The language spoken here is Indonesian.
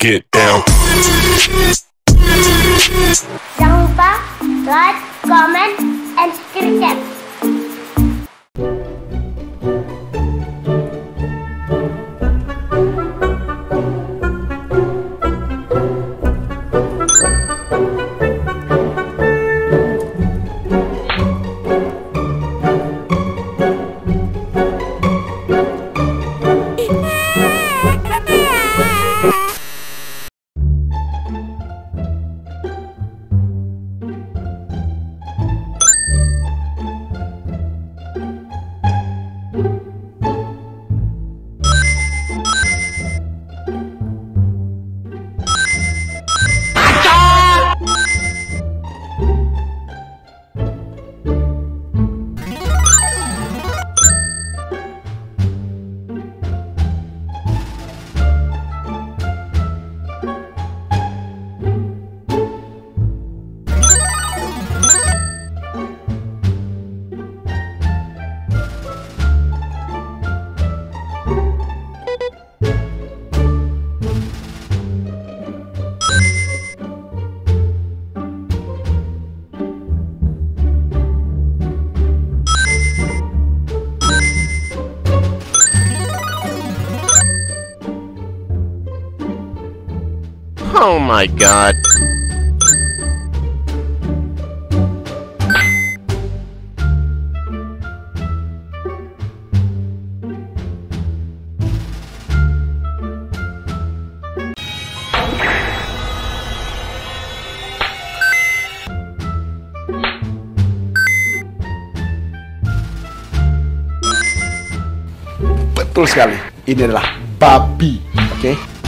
get down. Jangan lupa like, comment, Oh my god. Betul sekali. Ini adalah babi. Oke.